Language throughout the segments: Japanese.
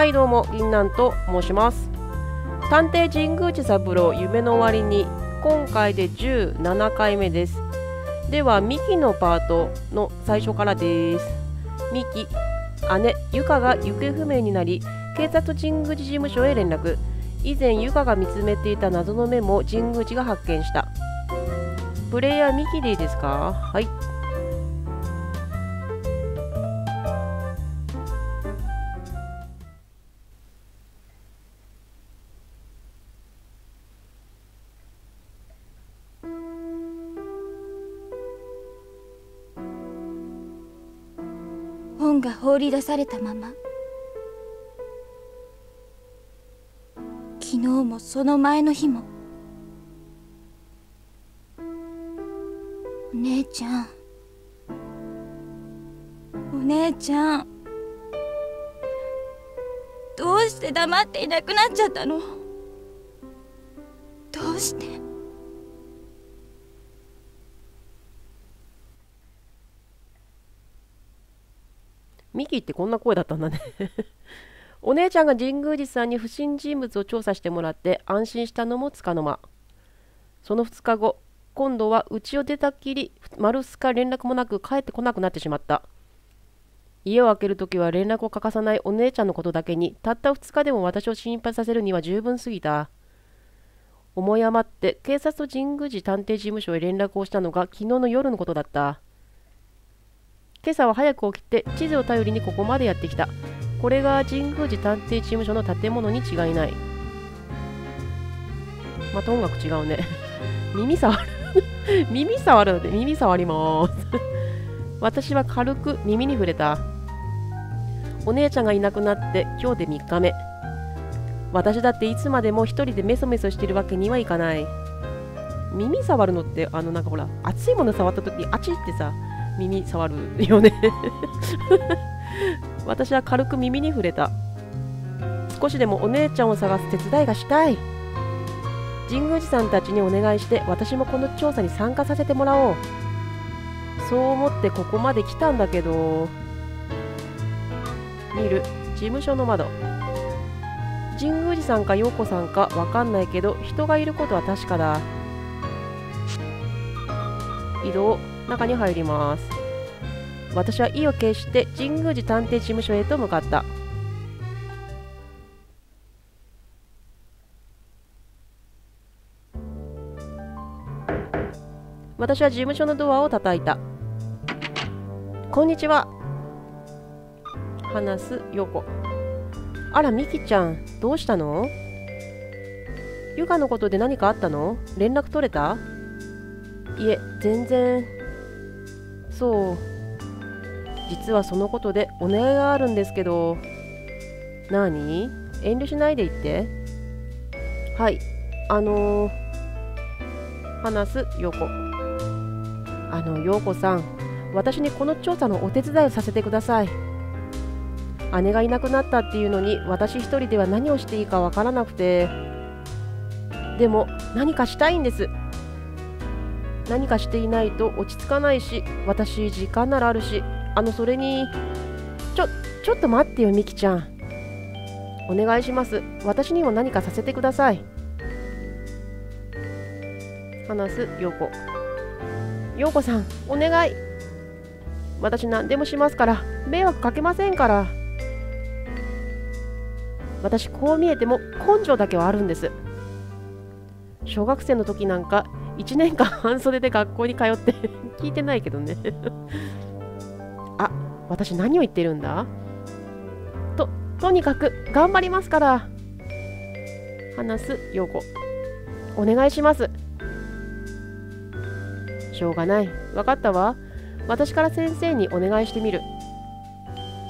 はいどうも銀南と申します。探偵神宮寺三郎夢の終わりに今回で17回目です。ではミキのパートの最初からです。ミキ姉ゆかが行方不明になり警察神宮寺事務所へ連絡。以前ゆかが見つめていた謎のメモを神宮寺が発見した。プレイヤーミキでいいですか？はい。放り出されたまま。昨日もその前の日も。お姉ちゃん。お姉ちゃん。どうして黙っていなくなっちゃったの？どうして？ミキってこんな声だったんだね。お姉ちゃんが神宮寺さんに不審人物を調査してもらって安心したのもつかの間。その2日後今度は家を出たっきり丸2日連絡もなく帰ってこなくなってしまった。家を開けるときは連絡を欠かさないお姉ちゃんのことだけにたった2日でも私を心配させるには十分すぎた。思い余って警察と神宮寺探偵事務所へ連絡をしたのが昨日の夜のことだった。今朝は早く起きて地図を頼りにここまでやってきた。これが神宮寺探偵事務所の建物に違いない。また音楽違うね。耳触る。耳触るので耳触ります。私は軽く耳に触れた。お姉ちゃんがいなくなって今日で3日目。私だっていつまでも一人でメソメソしてるわけにはいかない。耳触るのってあのなんかほら熱いもの触った時あちってさ耳触るよね。私は軽く耳に触れた。少しでもお姉ちゃんを探す手伝いがしたい。神宮寺さんたちにお願いして私もこの調査に参加させてもらおう。そう思ってここまで来たんだけど。見る。事務所の窓。神宮寺さんか陽子さんかわかんないけど人がいることは確かだ。移動。中に入ります。私は意を決して神宮寺探偵事務所へと向かった。私は事務所のドアを叩いた。こんにちは。話す陽子あらミキちゃんどうしたの？ゆかのことで何かあったの？連絡取れた？いえ全然。そう。実はそのことでお願いがあるんですけど。何？遠慮しないで言って。はい。あのー、話す陽子あの陽子さん。私にこの調査のお手伝いをさせてください。姉がいなくなったっていうのに私一人では何をしていいかわからなくて。でも何かしたいんです。何かしていないと落ち着かないし私時間ならあるしあのそれにちょちょっと待ってよみきちゃん。お願いします。私にも何かさせてください。話す陽子。陽子さんお願い。私何でもしますから迷惑かけませんから。私こう見えても根性だけはあるんです。小学生の時なんか1年間半袖で学校に通って 聞いてないけどね。あ私何を言ってるんだ？ととにかく頑張りますから。話す陽子お願いします。しょうがない。分かったわ。私から先生にお願いしてみる。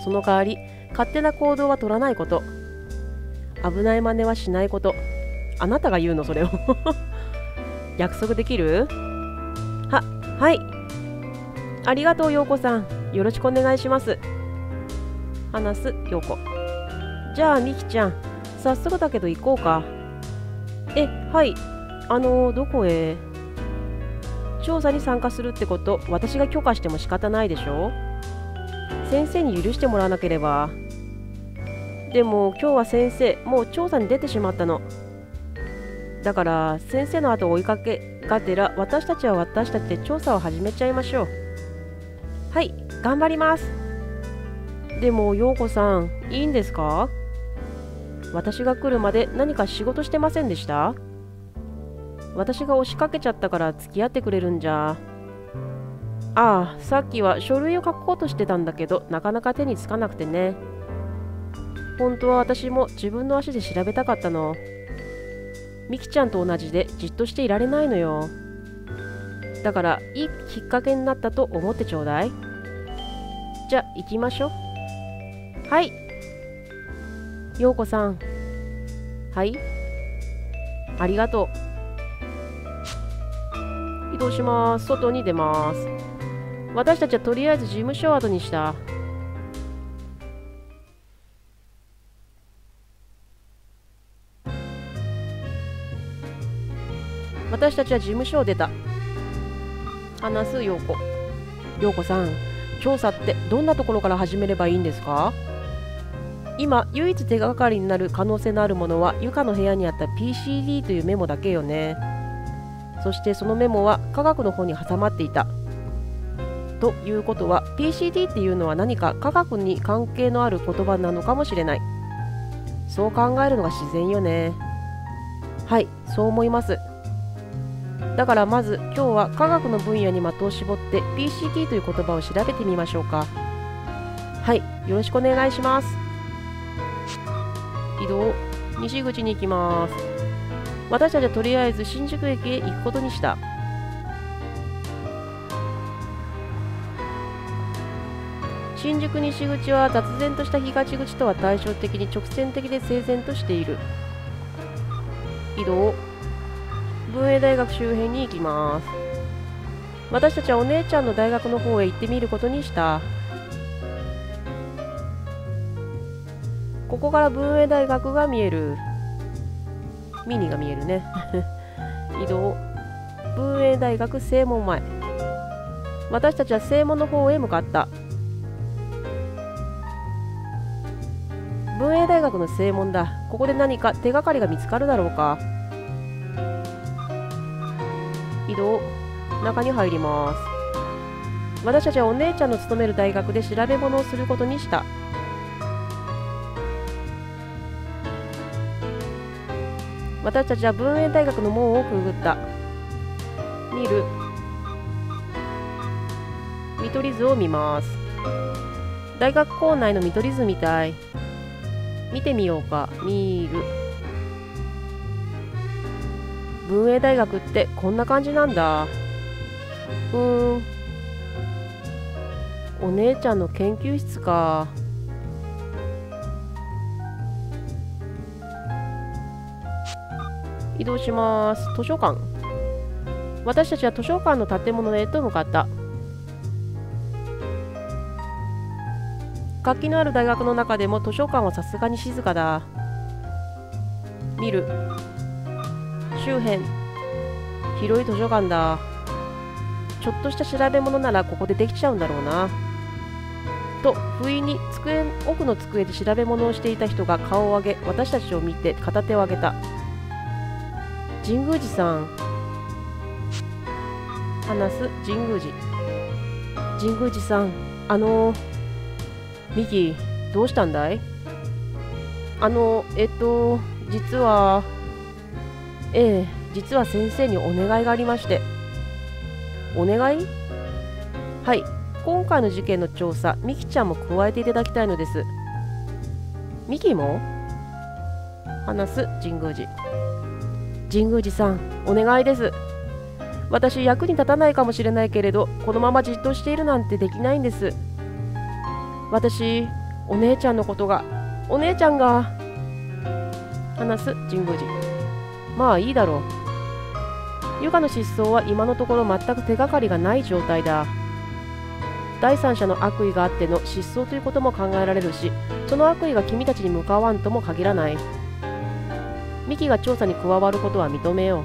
その代わり勝手な行動は取らないこと。危ない真似はしないこと。あなたが言うのそれを。約束できる？ははい。ありがとう陽子さん。よろしくお願いします。話す陽子。じゃあみきちゃん。早速だけど行こうか。えはい。あのどこへ？調査に参加するってこと。私が許可しても仕方ないでしょ？先生に許してもらわなければ。でも今日は先生もう調査に出てしまったの。だから先生の後を追いかけがてら私たちは私たちで調査を始めちゃいましょう。はい頑張ります。でも陽子さんいいんですか？私が来るまで何か仕事してませんでした？私が押しかけちゃったから付き合ってくれるんじゃ。ああさっきは書類を書こうとしてたんだけどなかなか手につかなくてね。本当は私も自分の足で調べたかったの。みきちゃんと同じでじっとしていられないのよ。だからいいきっかけになったと思ってちょうだい。じゃあ行きましょう。はい。陽子さん。はい。ありがとう。移動します。外に出ます。私たちはとりあえず事務所を後にした。私たちは事務所を出た。話す陽子。陽子さん調査ってどんなところから始めればいいんですか？今唯一手がかりになる可能性のあるものは床の部屋にあった PCD というメモだけよね。そしてそのメモは科学の方に挟まっていた。ということは PCD っていうのは何か科学に関係のある言葉なのかもしれない。そう考えるのが自然よね。はいそう思います。だからまず今日は科学の分野に的を絞って PCT という言葉を調べてみましょうか。はいよろしくお願いします。移動西口に行きます。私たちはとりあえず新宿駅へ行くことにした。新宿西口は雑然とした東口とは対照的に直線的で整然としている。移動文英大学周辺に行きます。私たちはお姉ちゃんの大学の方へ行ってみることにした。ここから文英大学が見える。ミニが見えるね。移動。文英大学正門前。私たちは正門の方へ向かった。文英大学の正門だ。ここで何か手がかりが見つかるだろうか。移動中に入ります。私たちはお姉ちゃんの勤める大学で調べ物をすることにした。私たちは文英大学の門をくぐった。見る。見取り図を見ます。大学校内の見取り図みたい。見てみようか。見る。文英大学ってこんな感じなんだ。うーん。お姉ちゃんの研究室か。移動します。図書館。私たちは図書館の建物へと向かった。活気のある大学の中でも図書館はさすがに静かだ。見る。周辺広い図書館だ。ちょっとした調べ物ならここでできちゃうんだろうな。と不意に机奥の机で調べ物をしていた人が顔を上げ私たちを見て片手を上げた。神宮寺さん。話す神宮寺。神宮寺さんあのミキどうしたんだい？あのえっと実はええ実は先生にお願いがありまして。お願い？はい。今回の事件の調査ミキちゃんも加えていただきたいのです。ミキも？話す神宮寺。神宮寺さんお願いです。私役に立たないかもしれないけれどこのままじっとしているなんてできないんです。私お姉ちゃんのことがお姉ちゃんが話す神宮寺。まあいいだろう。ユカの失踪は今のところ全く手がかりがない状態だ。第三者の悪意があっての失踪ということも考えられるしその悪意が君たちに向かわんとも限らない。ミキが調査に加わることは認めよう。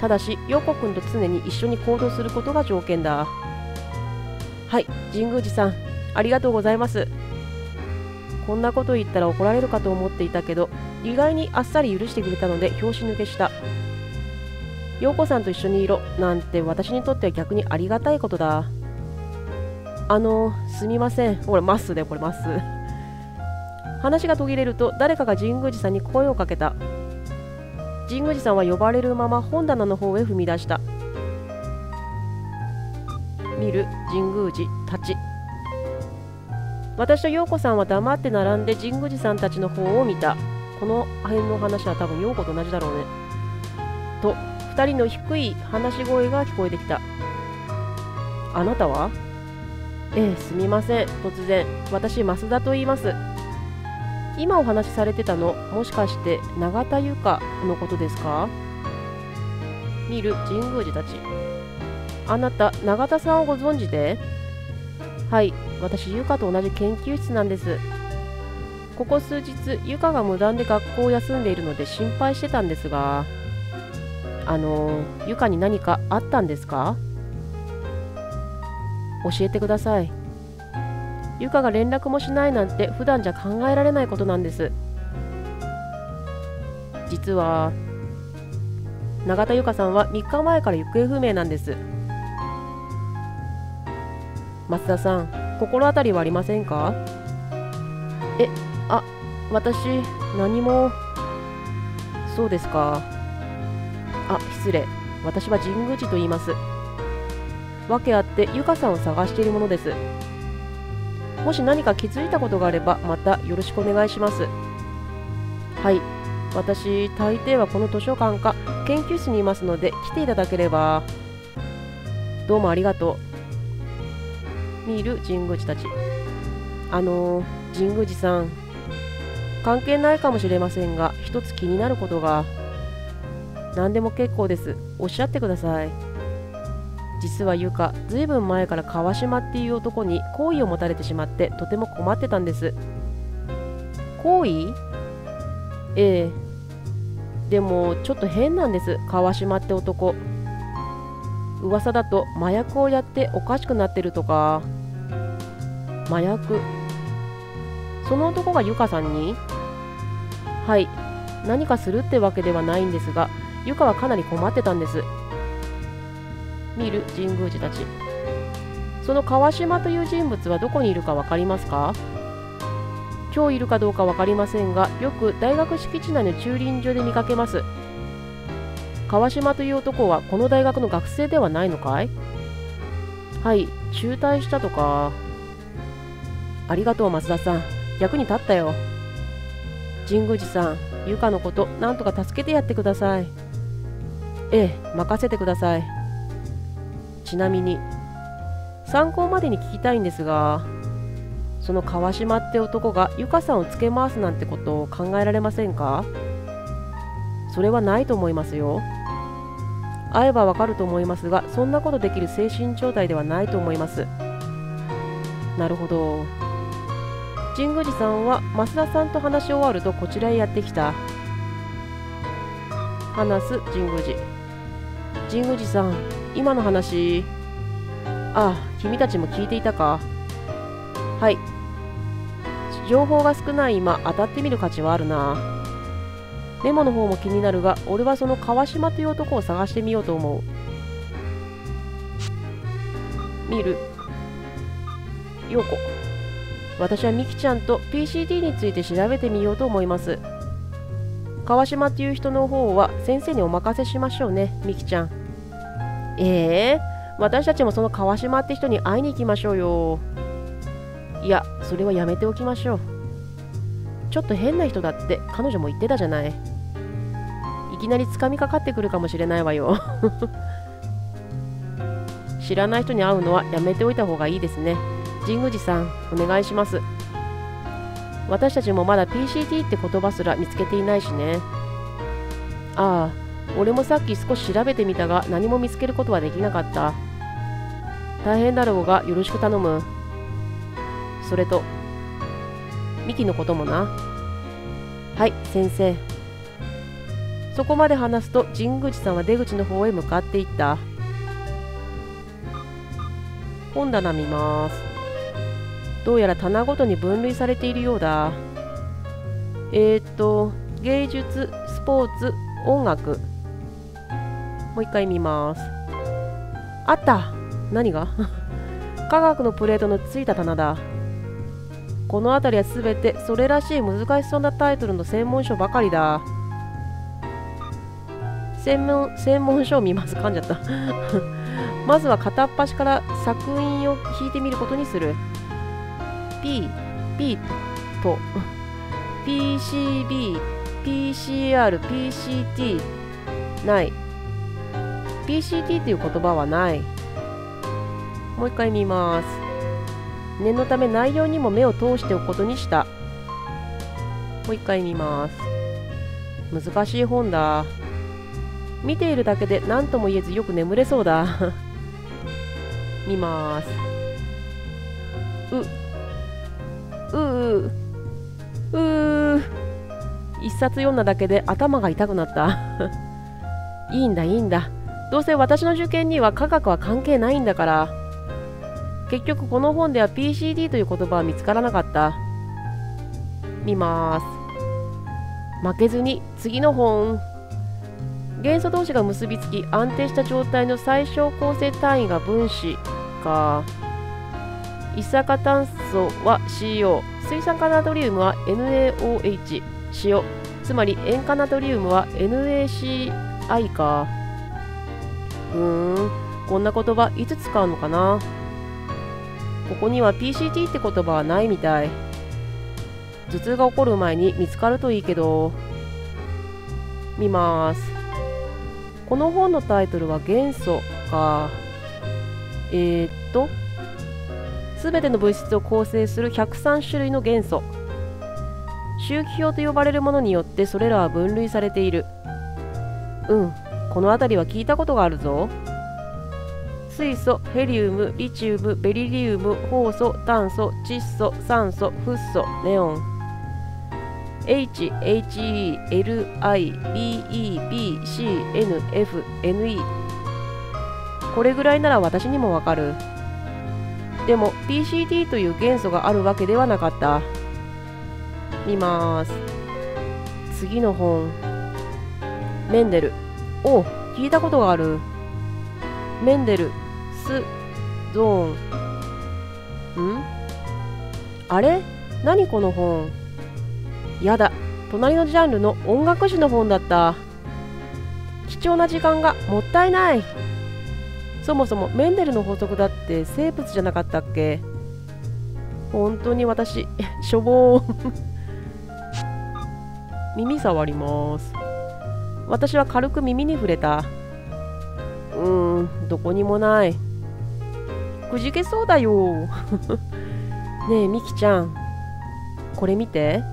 ただし陽子君と常に一緒に行動することが条件だ。はい神宮寺さんありがとうございます。こんなこと言ったら怒られるかと思っていたけど意外にあっさり許してくれたので拍子抜けした。陽子さんと一緒にいろなんて私にとっては逆にありがたいことだ。あのすみません。これマスでこれマス話が途切れると誰かが神宮寺さんに声をかけた。神宮寺さんは呼ばれるまま本棚の方へ踏み出した。見る神宮寺たち。私と陽子さんは黙って並んで神宮寺さんたちの方を見た。この辺の話は多分陽子と同じだろうね。と2人の低い話し声が聞こえてきた。あなたは？ええすみません。突然私増田と言います。今お話しされてたのもしかして永田由香のことですか？見る神宮寺たち。あなた永田さんをご存知で？はい私由香と同じ研究室なんです。ここ数日由香が無断で学校を休んでいるので心配してたんですがあの由香に何かあったんですか？教えてください。由香が連絡もしないなんて普段じゃ考えられないことなんです。実は永田由香さんは3日前から行方不明なんです。増田さん心当たりはありませんか？私何もそうですか。あ失礼。私は神宮寺と言います。訳あって由香さんを探しているものです。もし何か気づいたことがあればまたよろしくお願いします。はい。私大抵はこの図書館か研究室にいますので来ていただければ。どうもありがとう。見る神宮寺たち。あの神宮寺さん関係ないかもしれませんが一つ気になることが。何でも結構です。おっしゃってください。実はゆかずいぶん前から川島っていう男に好意を持たれてしまってとても困ってたんです。好意？ええ。でもちょっと変なんです。川島って男。噂だと麻薬をやっておかしくなってるとか。麻薬。その男がゆかさんに？はい。何かするってわけではないんですがゆかはかなり困ってたんです。見る神宮寺たち。その川島という人物はどこにいるか分かりますか？今日いるかどうか分かりませんがよく大学敷地内の駐輪場で見かけます。川島という男はこの大学の学生ではないのかい？はい。中退したとか。ありがとう増田さん。役に立ったよ。神宮寺さんゆかのことなんとか助けてやってください。ええ任せてください。ちなみに参考までに聞きたいんですがその川島って男がゆかさんをつけ回すなんてことを考えられませんか？それはないと思いますよ。会えばわかると思いますがそんなことできる精神状態ではないと思います。なるほど。神宮寺さんは増田さんと話し終わるとこちらへやってきた。話す神宮寺。神宮寺さん今の話。ああ君たちも聞いていたか。はい。情報が少ない今当たってみる価値はあるな。メモの方も気になるが俺はその川島という男を探してみようと思う。見る。陽子。私はミキちゃんと PCD について調べてみようと思います川島っていう人の方は先生にお任せしましょうねミキちゃんええー、私たちもその川島って人に会いに行きましょうよ。いや、それはやめておきましょう。ちょっと変な人だって彼女も言ってたじゃない。いきなり掴みかかってくるかもしれないわよ。知らない人に会うのはやめておいた方がいいですね。神宮寺さん、お願いします。私たちもまだ PCT って言葉すら見つけていないしね。ああ、俺もさっき少し調べてみたが何も見つけることはできなかった。大変だろうがよろしく頼む。それとミキのこともな。はい先生。そこまで話すと神宮寺さんは出口の方へ向かっていった。本棚見ます。どうやら棚ごとに分類されているようだ。えー、っと芸術スポーツ音楽。もう一回見ます。あった。何が？科学のプレートのついた棚だ。この辺りはすべてそれらしい難しそうなタイトルの専門書ばかりだ。専門専門書を見ます。噛んじゃった。まずは片っ端から作品を引いてみることにする。P、P と PCB、PCR、PCT ない。PCT という言葉はない。もう一回見ます。念のため内容にも目を通しておくことにした。もう一回見ます。難しい本だ。見ているだけで何とも言えずよく眠れそうだ。見ます。う。ううう一冊読んだだけで頭が痛くなった。いいんだいいんだ。どうせ私の受験には科学は関係ないんだから。結局この本では PCD という言葉は見つからなかった。見ます。負けずに次の本。元素同士が結びつき安定した状態の最小構成単位が分子か。一酸化炭素は CO 水酸化ナトリウムは NaOH 塩。つまり塩化ナトリウムは NaCI か。うーん。こんな言葉いつ使うのかな？ここには PCT って言葉はないみたい。頭痛が起こる前に見つかるといいけど。見ます。この本のタイトルは元素か。えー、っとすべての物質を構成する103種類の元素。周期表と呼ばれるものによってそれらは分類されている。うんこの辺りは聞いたことがあるぞ。水素、ヘリウム、リチウム、ベリリウム、酵素、炭素、窒素、酸素、フッ素、ネオン。H、HE、LI、BE、B、C、N、F、NE これぐらいなら私にもわかる。でも PCT という元素があるわけではなかった。見ます。次の本。メンデル。お聞いたことがある。メンデル。スゾーン。ん？あれ？何この本？やだ。隣のジャンルの音楽誌の本だった。貴重な時間がもったいない。そもそもメンデルの法則だって生物じゃなかったっけ？本当に私しょぼー耳触ります。私は軽く耳に触れた。うーんどこにもない。くじけそうだよ。ねえみきちゃん。これ見て。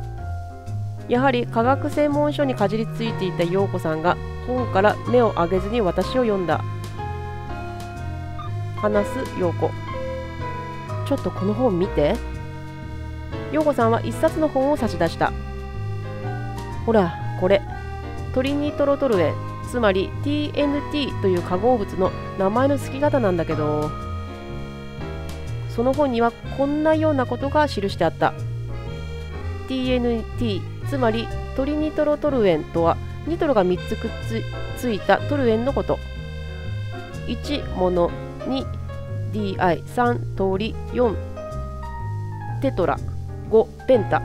やはり科学専門書にかじりついていた陽子さんが本から目を上げずに私を読んだ。話す陽子ちょっとこの本見て。陽子さんは一冊の本を差し出した。ほらこれ。トリニトロトルエンつまり TNT という化合物の名前の付き方なんだけど。その本にはこんなようなことが記してあった。TNT つまりトリニトロトルエンとはニトロが3つくっついたトルエンのこと。1もの 2DI3 通り4テトラ5ペンタ。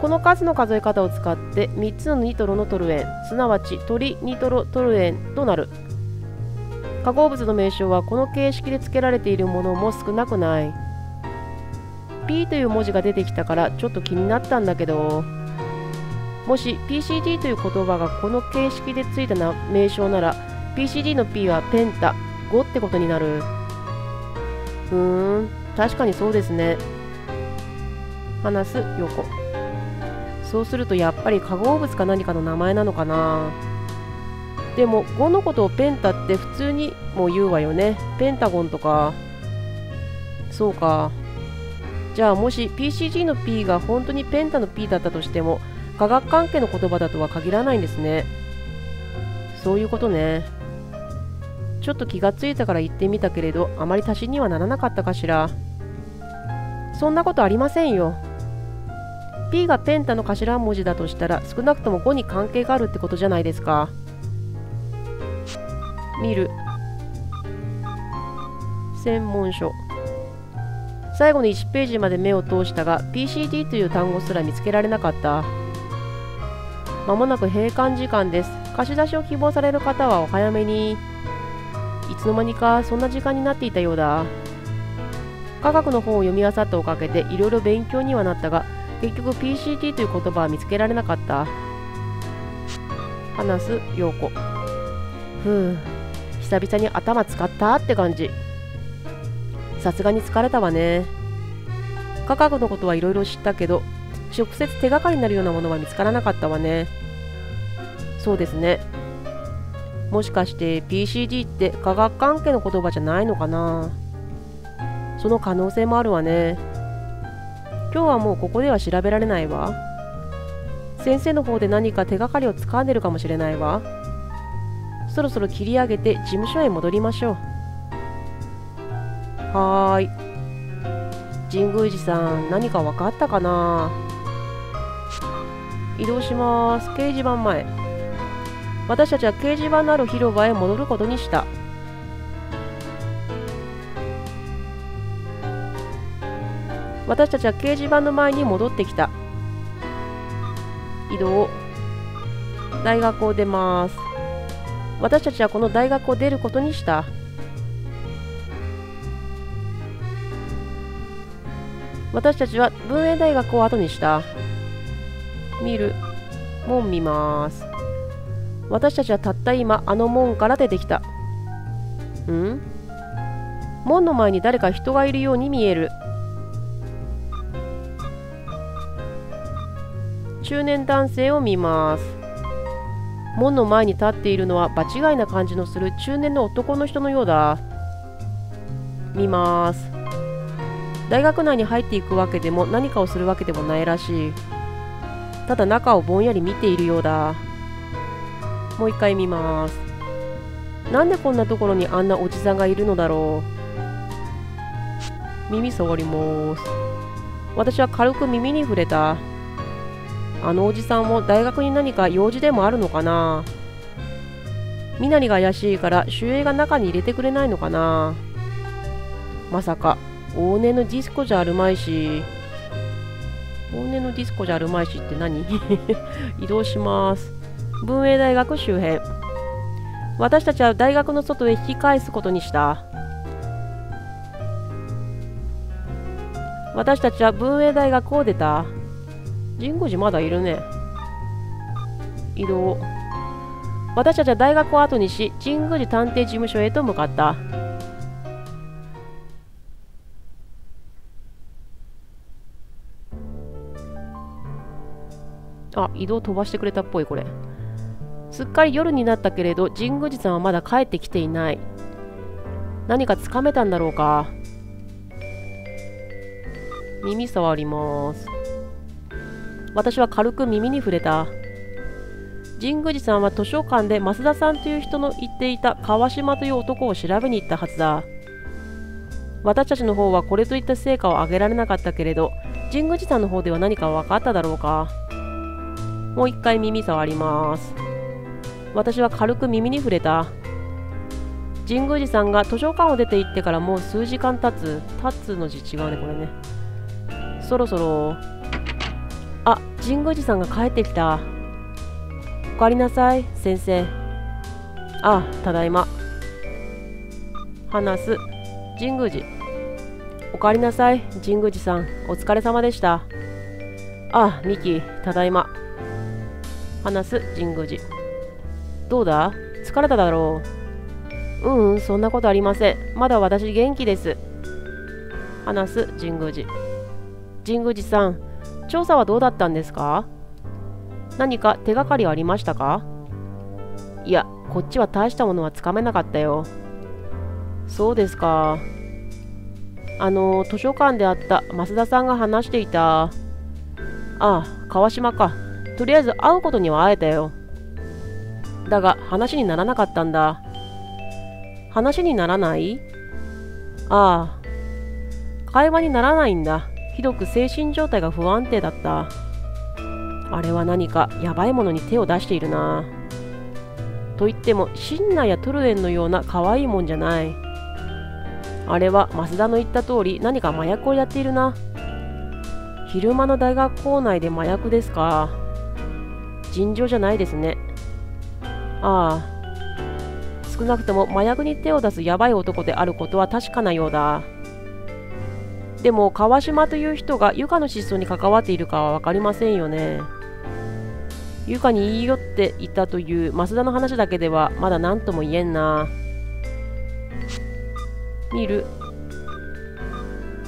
この数の数え方を使って3つのニトロのトルエンすなわちトリニトロトルエンとなる。化合物の名称はこの形式で付けられているものも少なくない。P という文字が出てきたからちょっと気になったんだけど。もし PCD という言葉がこの形式でついた名称なら PCD の P はペンタ。5ってことになる。ふーん確かにそうですね。話す横。そうするとやっぱり化合物か何かの名前なのかな。でも5のことをペンタって普通にもう言うわよね。ペンタゴンとか。そうか。じゃあもし PCG の P が本当にペンタの P だったとしても科学関係の言葉だとは限らないんですね。そういうことね。ちょっと気がついたから言ってみたけれどあまり足しにはならなかったかしら。そんなことありませんよ。P がペンタの頭文字だとしたら少なくとも5に関係があるってことじゃないですか。見る。専門書。最後の1ページまで目を通したが PCD という単語すら見つけられなかった。まもなく閉館時間です。貸し出しを希望される方はお早めに。つの間にかそんな時間になっていたようだ。科学の本を読み漁ったおかげでいろいろ勉強にはなったが結局 PCT という言葉は見つけられなかった。話す陽子ふう久々に頭使ったって感じ。さすがに疲れたわね。科学のことはいろいろ知ったけど直接手がかりになるようなものは見つからなかったわね。そうですね。もしかして PCD って科学関係の言葉じゃないのかな？その可能性もあるわね。今日はもうここでは調べられないわ。先生の方で何か手がかりをつかんでるかもしれないわ。そろそろ切り上げて事務所へ戻りましょう。はーい。神宮寺さん何か分かったかな？移動します。掲示板前。私たちは掲示板のある広場へ戻ることにした。私たちは掲示板の前に戻ってきた。移動。大学を出ます。私たちはこの大学を出ることにした。私たちは文英大学を後にした。見る。門見ます。私たちはたった今あの門から出てきた。ん？門の前に誰か人がいるように見える。中年男性を見ます。門の前に立っているのは場違いな感じのする中年の男の人のようだ。見ます。大学内に入っていくわけでも何かをするわけでもないらしい。ただ中をぼんやり見ているようだ。もう一回見ます。なんでこんなところにあんなおじさんがいるのだろう。耳触ります。私は軽く耳に触れた。あのおじさんも大学に何か用事でもあるのかな。身なりが怪しいから守衛が中に入れてくれないのかな。まさか往年のディスコじゃあるまいし。往年のディスコじゃあるまいしって何？移動します。文英大学周辺。私たちは大学の外へ引き返すことにした。私たちは文英大学を出た。神宮寺まだいるね。移動。私たちは大学を後にし神宮寺探偵事務所へと向かった。あ移動飛ばしてくれたっぽいこれ。すっかり夜になったけれど神宮寺さんはまだ帰ってきていない。何かつかめたんだろうか。耳触ります。私は軽く耳に触れた。神宮寺さんは図書館で増田さんという人の言っていた川島という男を調べに行ったはずだ。私たちの方はこれといった成果を上げられなかったけれど神宮寺さんの方では何か分かっただろうか。もう一回耳触ります。私は軽く耳に触れた。神宮寺さんが図書館を出て行ってからもう数時間経つ経つの字違うねこれね。そろそろ。あ神宮寺さんが帰ってきた。おかえりなさい先生。あただいま。話す。神宮寺。おかえりなさい神宮寺さん。お疲れ様でした。あミキただいま。話す神宮寺。どうだ？疲れただろう？うんうんそんなことありません。まだ私元気です。話す神宮寺。神宮寺さん調査はどうだったんですか？何か手がかりはありましたか？いやこっちは大したものはつかめなかったよ。そうですか。あの図書館であった増田さんが話していたああ川島か。とりあえず会うことには会えたよ。だが話にならなかったんだ。話にならない？ああ。会話にならないんだ。ひどく精神状態が不安定だった。あれは何かやばいものに手を出しているな。と言ってもシンナやトルエンのような可愛いもんじゃない。あれは増田の言った通り何か麻薬をやっているな。昼間の大学校内で麻薬ですか。尋常じゃないですね。ああ。少なくとも麻薬に手を出すヤバい男であることは確かなようだ。でも川島という人がユカの失踪に関わっているかは分かりませんよね。ユカに言い寄っていたという増田の話だけではまだ何とも言えんな。見る。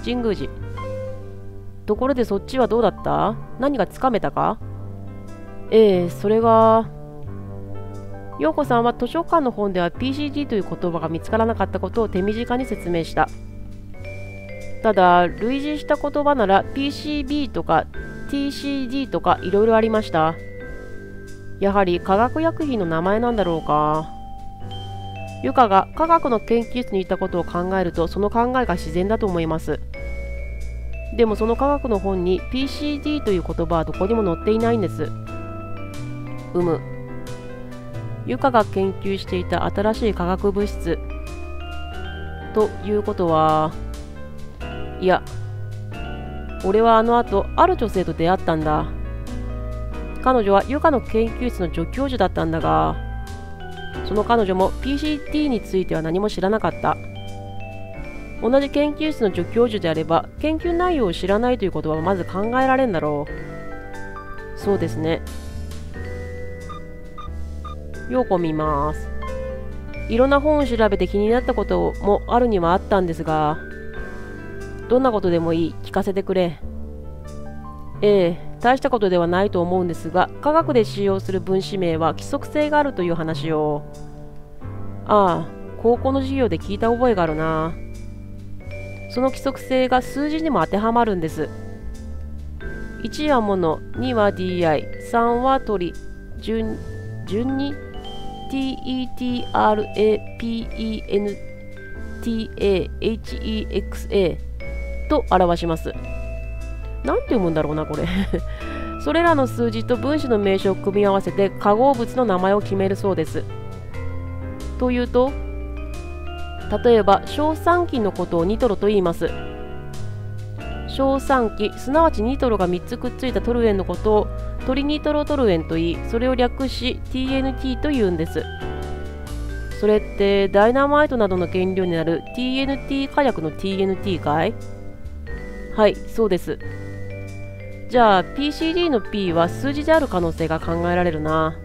神宮寺。ところでそっちはどうだった？何がつかめたか？ええそれが陽子さんは図書館の本では PCD という言葉が見つからなかったことを手短に説明した。ただ類似した言葉なら PCB とか TCD とかいろいろありました。やはり化学薬品の名前なんだろうか。ユカが科学の研究室にいたことを考えるとその考えが自然だと思います。でもその科学の本に PCD という言葉はどこにも載っていないんです。うむ。ユカが研究していた新しい化学物質。ということはいや俺はあの後ある女性と出会ったんだ。彼女はユカの研究室の助教授だったんだがその彼女も PCT については何も知らなかった。同じ研究室の助教授であれば研究内容を知らないということはまず考えられんだろう。そうですね。よく見ます。いろんな本を調べて気になったこともあるにはあったんですがどんなことでもいい聞かせてくれ。ええ大したことではないと思うんですが科学で使用する分子名は規則性があるという話を。ああ高校の授業で聞いた覚えがあるな。その規則性が数字にも当てはまるんです。1はもの2は DI3 は鳥順順に TETRAPENTAHEXA と表します。なんて読むんだろうな、これ。それらの数字と分子の名称を組み合わせて化合物の名前を決めるそうです。というと、例えば、硝酸菌のことをニトロと言います。硝酸基すなわちニトロが3つくっついたトルエンのことをトリニトロトルエンと言いそれを略し TNT と言うんです。それってダイナマイトなどの原料になる TNT 火薬の TNT かい？はいそうです。じゃあ PCD の P は数字である可能性が考えられるな。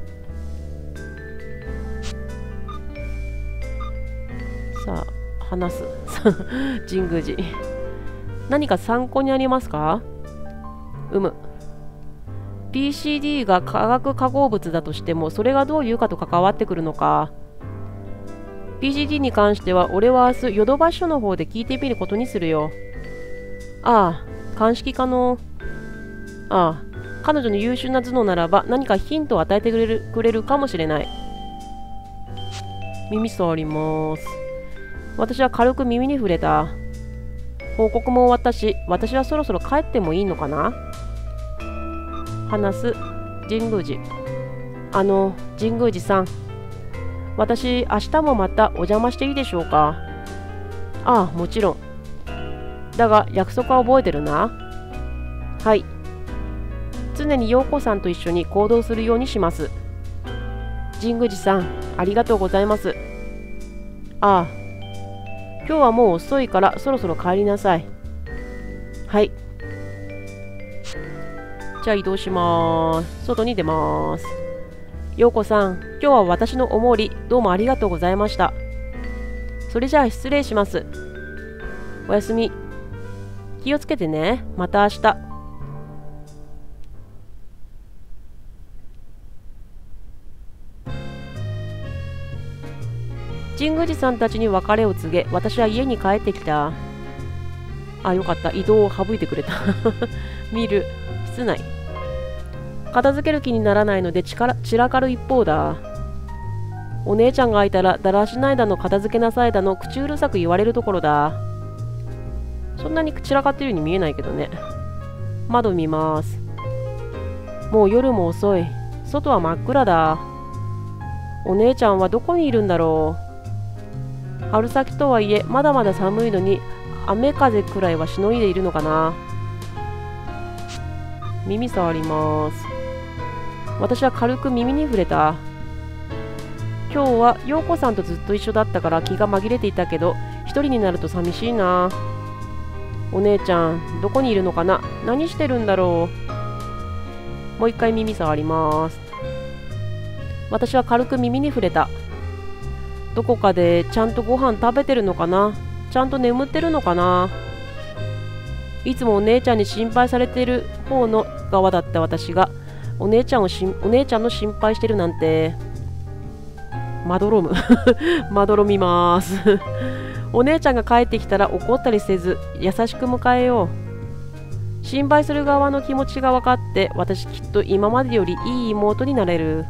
さあ話す。神宮寺。何か参考になりますか？うむ。PCD が化学化合物だとしてもそれがどういうかと関わってくるのか。PCD に関しては俺は明日ヨドバシ署の方で聞いてみることにするよ。ああ鑑識可能ああ彼女の優秀な頭脳ならば何かヒントを与えてくれるくれるかもしれない。耳触ります。私は軽く耳に触れた。報告も終わったし私はそろそろ帰ってもいいのかな？話す神宮寺。あの神宮寺さん。私明日もまたお邪魔していいでしょうか？ああもちろん。だが約束は覚えてるな？はい。常に陽子さんと一緒に行動するようにします。神宮寺さんありがとうございます。ああ今日はもう遅いからそろそろ帰りなさいはいじゃあ移動しまーす。外に出まーす。ようこさん、今日は私のお守り、どうもありがとうございました。それじゃあ失礼します。おやすみ。気をつけてね。また明日。神宮寺さんたちに別れを告げ、私は家に帰ってきた。あ、よかった。移動を省いてくれた。見る。室内。片付ける気にならないので散らかる一方だお姉ちゃんがいたらだらしないだの片付けなさいだの口うるさく言われるところだそそんなに散らかってるように見えないけどね窓見ますもう夜も遅い外は真っ暗だお姉ちゃんはどこにいるんだろう春先とはいえまだまだ寒いのに雨風くらいはしのいでいるのかな。耳触ります。私は軽く耳に触れた。今日は陽子さんとずっと一緒だったから気が紛れていたけど一人になると寂しいな。お姉ちゃんどこにいるのかな？何してるんだろう？もう一回耳触ります。私は軽く耳に触れた。どこかでちゃんとご飯食べてるのかな？ちゃんと眠ってるのかな？いつもお姉ちゃんに心配されてる方の側だった私がお姉ちゃんをしお姉ちゃんの心配してるなんてまどろむ。まどろみます。お姉ちゃんが帰ってきたら怒ったりせず優しく迎えよう。心配する側の気持ちが分かって私きっと今までよりいい妹になれる。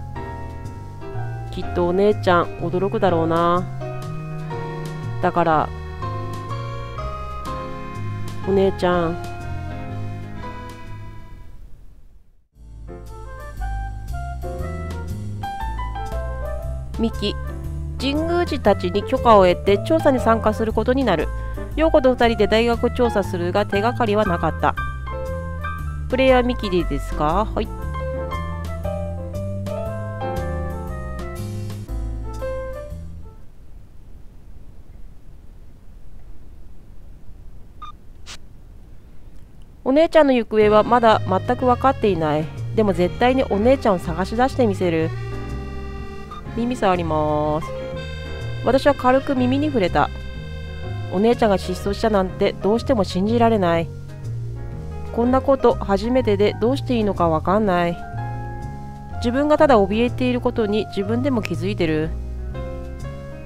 きっとお姉ちゃん驚くだろうな。だからお姉ちゃん。ミキ神宮寺たちに許可を得て調査に参加することになる。陽子と2人で大学調査するが手がかりはなかった。プレイヤーミキでいいですか？はい。姉ちゃんの行方はまだ全く分かっていない。でも絶対にお姉ちゃんを探し出してみせる。耳触ります。私は軽く耳に触れた。お姉ちゃんが失踪したなんてどうしても信じられない。こんなこと初めてでどうしていいのかわかんない。自分がただ怯えていることに自分でも気づいてる。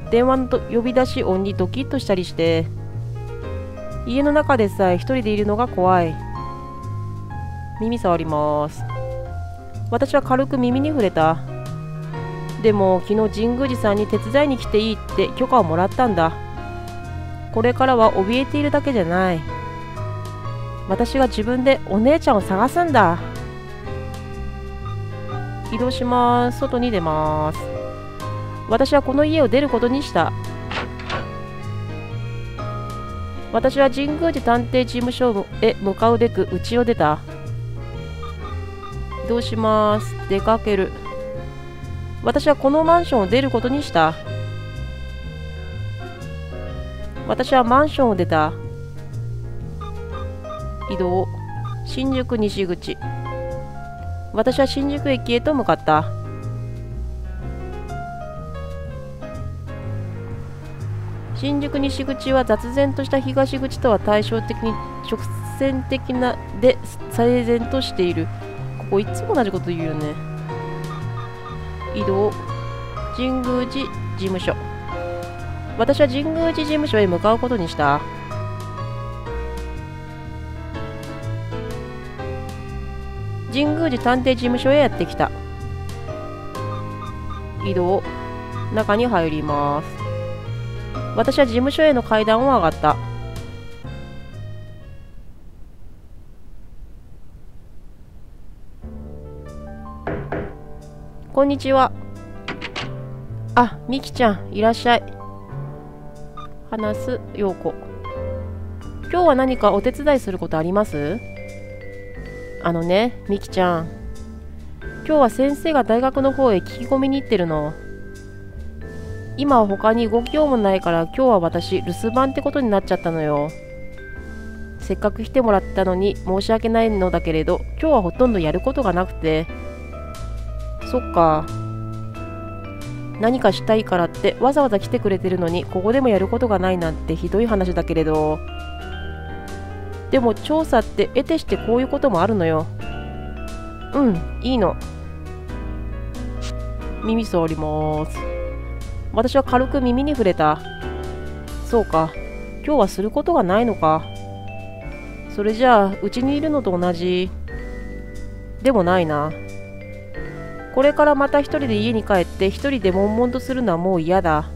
電話の呼び出し音にドキッとしたりして。家の中でさえ一人でいるのが怖い。耳触ります。私は軽く耳に触れた。でも昨日神宮寺さんに手伝いに来ていいって許可をもらったんだ。これからは怯えているだけじゃない。私が自分でお姉ちゃんを探すんだ。移動します。外に出ます。私はこの家を出ることにした。私は神宮寺探偵事務所へ向かうべく家を出た。動します。出かける。私はこのマンションを出ることにした。私はマンションを出た。移動。新宿西口。私は新宿駅へと向かった。新宿西口は雑然とした東口とは対照的に直線的なで整然としている。こいつも同じこと言うよね。移動。神宮寺事務所。私は神宮寺事務所へ向かうことにした。神宮寺探偵事務所へやってきた。移動。中に入ります。私は事務所への階段を上がった。こんにちは。あ、みきちゃん、いらっしゃい。話す、ようこ。今日は何かお手伝いすることあります？あのね、みきちゃん。今日は先生が大学の方へ聞き込みに行ってるの。今は他に動きようもないから今日は私留守番ってことになっちゃったのよ。せっかく来てもらったのに申し訳ないのだけれど今日はほとんどやることがなくてそっか。何かしたいからってわざわざ来てくれてるのにここでもやることがないなんてひどい話だけれど。でも調査って得てしてこういうこともあるのよ。うんいいの。耳触ります。私は軽く耳に触れた。そうか。今日はすることがないのか。それじゃあうちにいるのと同じ。でもないな。これからまた一人で家に帰って一人で悶々とするのはもう嫌だ。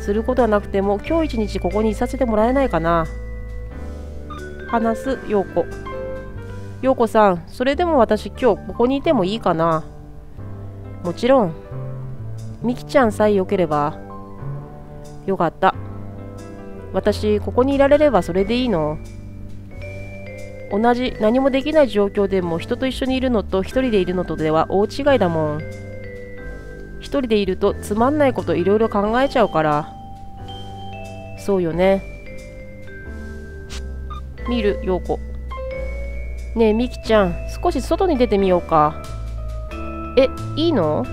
することはなくても今日一日ここにいさせてもらえないかな。話す陽子陽子さんそれでも私今日ここにいてもいいかな。もちろん。みきちゃんさえよければ。よかった。私ここにいられればそれでいいの。同じ何もできない状況でも人と一緒にいるのと一人でいるのとでは大違いだもん。一人でいるとつまんないこといろいろ考えちゃうから。そうよね。見る陽子。ねえみきちゃん少し外に出てみようか。えいいの？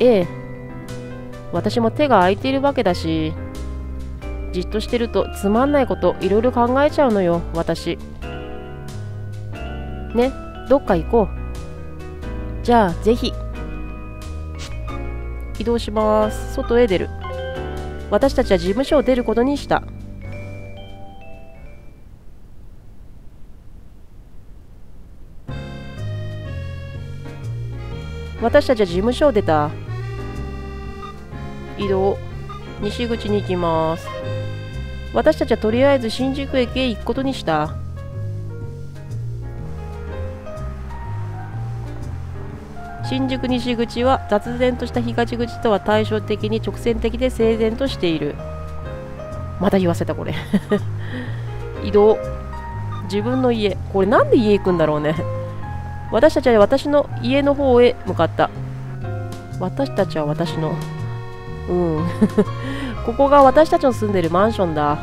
ええ。私も手が空いているわけだしじっとしてるとつまんないこといろいろ考えちゃうのよ私。ねどっか行こう。じゃあぜひ。移動します。外へ出る。私たちは事務所を出ることにした。私たちは事務所を出た。移動。西口に行きます。私たちはとりあえず新宿駅へ行くことにした。新宿西口は雑然とした東口とは対照的に直線的で整然としている。また言わせたこれ。移動。自分の家。これなんで家行くんだろうね。私たちは私の家の方へ向かった。私たちは私の。うん。ここが私たちの住んでるマンションだ。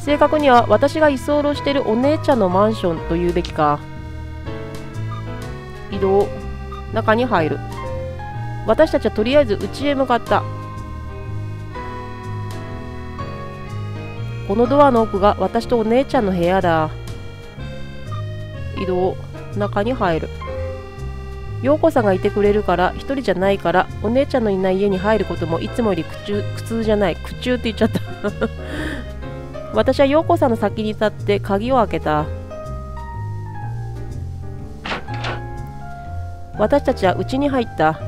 正確には私が居候してるお姉ちゃんのマンションと言うべきか。移動。中に入る。私たちはとりあえず家へ向かった。このドアの奥が私とお姉ちゃんの部屋だ。移動中に入る。陽子さんがいてくれるから一人じゃないからお姉ちゃんのいない家に入ることもいつもより苦中苦痛じゃない。苦中って言っちゃった。私は陽子さんの先に立って鍵を開けた。私たちは家に入った。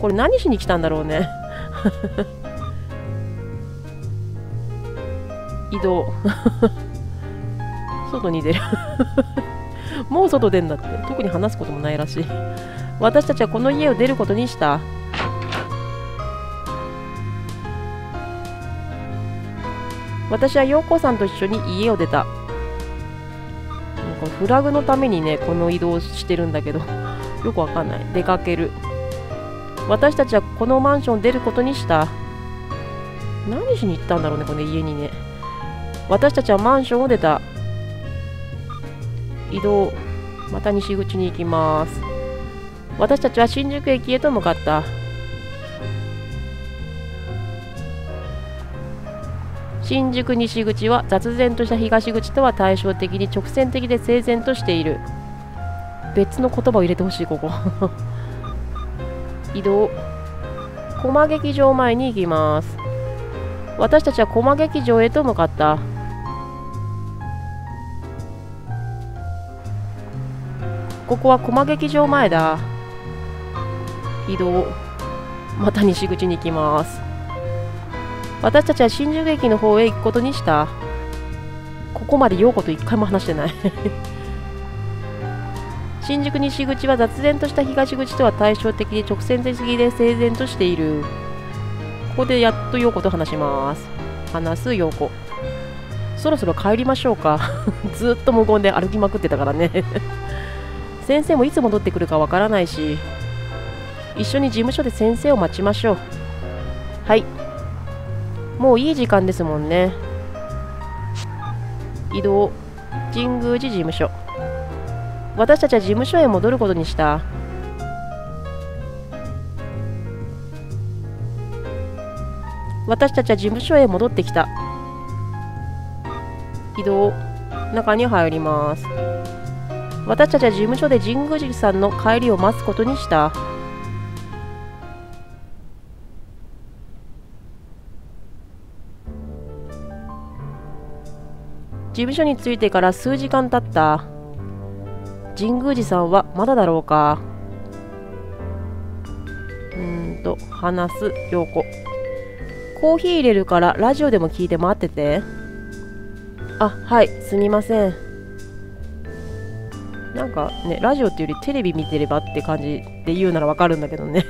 これ何しに来たんだろうね。移動。外に出る。もう外出んだって。特に話すこともないらしい。私たちはこの家を出ることにした。私は陽子さんと一緒に家を出た。なんかフラグのためにねこの移動してるんだけど。よくわかんない。出かける。私たちはこのマンションを出ることにした。何しに行ったんだろうねこの家にね。私たちはマンションを出た。移動。また西口に行きます。私たちは新宿駅へと向かった。新宿西口は雑然とした東口とは対照的に直線的で整然としている。別の言葉を入れてほしいここ。移動。駒劇場前に行きます。私たちは駒劇場へと向かった。ここは駒劇場前だ。移動。また西口に行きます。私たちは新宿駅の方へ行くことにした。ここまで陽子と一回も話してない。新宿西口は雑然とした東口とは対照的に直線的で整然としている。ここでやっと陽子と話します。話す陽子。そろそろ帰りましょうか。ずっと無言で歩きまくってたからね。先生もいつ戻ってくるかわからないし。一緒に事務所で先生を待ちましょう。はい。もういい時間ですもんね。移動。神宮寺事務所。私たちは事務所へ戻ることにした。私たちは事務所へ戻ってきた。移動中に入ります。私たちは事務所で神宮寺さんの帰りを待つことにした。事務所に着いてから数時間経った。神宮寺さんはまだだろうか？うんと話す陽子コーヒー入れるからラジオでも聞いて待ってて。あはいすみません。なんかねラジオっていうよりテレビ見てればって感じで言うならわかるんだけどね。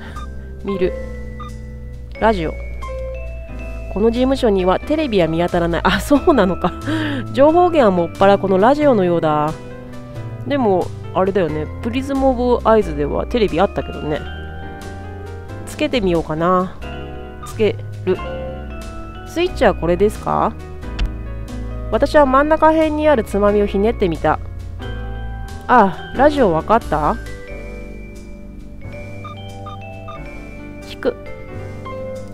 見る。ラジオ。この事務所にはテレビは見当たらない。あそうなのか。情報源はもっぱらこのラジオのようだ。でもあれだよね。プリズム・オブ・アイズではテレビあったけどね。つけてみようかな。つける。スイッチはこれですか？私は真ん中辺にあるつまみをひねってみた。あラジオわかった？聞く。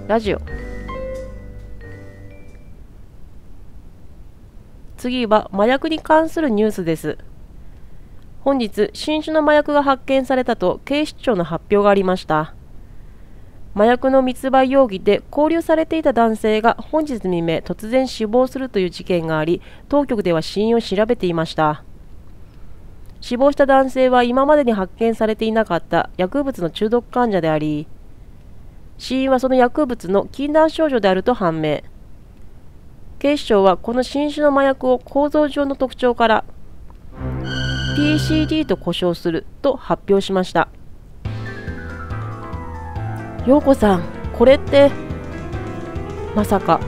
ラジオ。次は麻薬に関するニュースです。本日新種の麻薬が発見されたと警視庁の発表がありました。麻薬の密売容疑で拘留されていた男性が本日未明突然死亡するという事件があり当局では死因を調べていました。死亡した男性は今までに発見されていなかった薬物の中毒患者であり死因はその薬物の禁断症状であると判明。警視庁はこの新種の麻薬を構造上の特徴から PCD と呼称すると発表しました。陽子さんこれってまさか。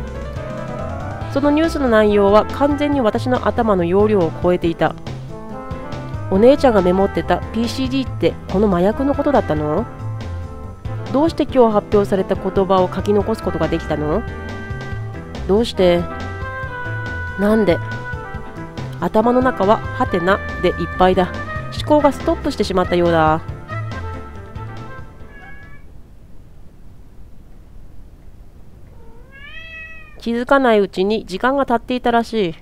そのニュースの内容は完全に私の頭の容量を超えていた。お姉ちゃんがメモってた PCD ってこの麻薬のことだったの？どうして今日発表された言葉を書き残すことができたの？どうして？なんで？頭の中はハテナでいっぱいだ。思考がストップしてしまったようだ。気づかないうちに時間が経っていたらしい。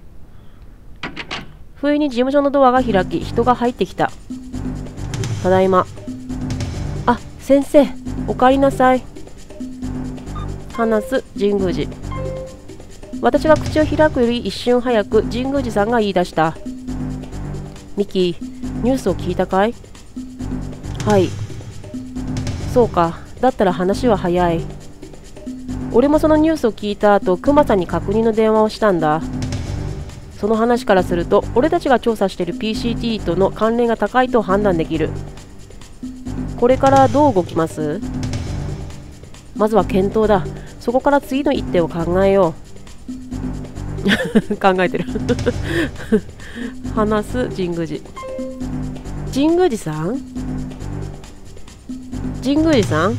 不意に事務所のドアが開き人が入ってきた。ただいま。あ先生おかえりなさい。話す神宮寺。私が口を開くより一瞬早く神宮寺さんが言い出した。ミキニュースを聞いたかい？はい。そうか。だったら話は早い。俺もそのニュースを聞いた後クマさんに確認の電話をしたんだ。その話からすると俺たちが調査している PCT との関連が高いと判断できる。これからどう動きます？まずは検討だ。そこから次の一手を考えよう。考えてる。話す神宮寺。神宮寺さん？神宮寺さん？